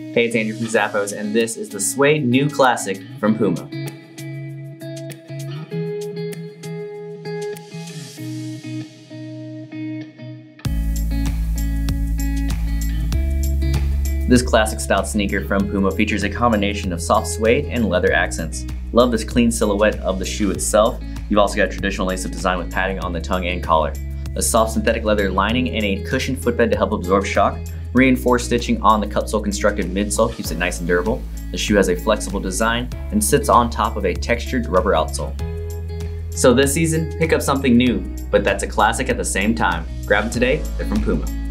Hey, it's Andrew from Zappos, and this is the Suede New Classic from Puma. This classic style sneaker from Puma features a combination of soft suede and leather accents. Love this clean silhouette of the shoe itself. You've also got traditional lace-up design with padding on the tongue and collar. A soft synthetic leather lining and a cushioned footbed to help absorb shock. Reinforced stitching on the cupsole constructed midsole keeps it nice and durable. The shoe has a flexible design and sits on top of a textured rubber outsole. So this season, pick up something new, but that's a classic at the same time. Grab them today, they're from Puma.